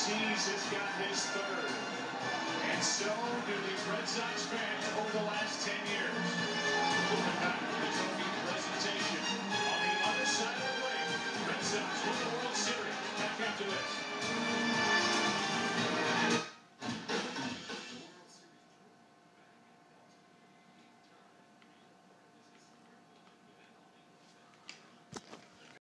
Ortiz has got his third. And so do these Red Sox fans over the last 10 years. Back to the trophy presentation on the other side of the ring, Red Sox win. the